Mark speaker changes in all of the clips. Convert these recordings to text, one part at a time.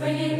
Speaker 1: bringing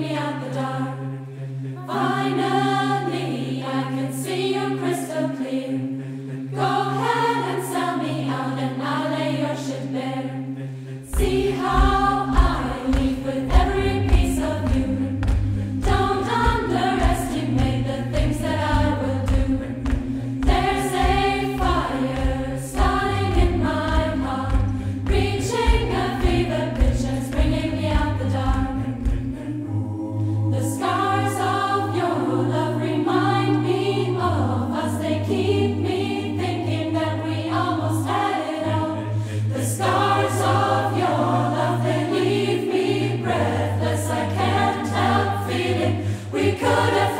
Speaker 1: We could have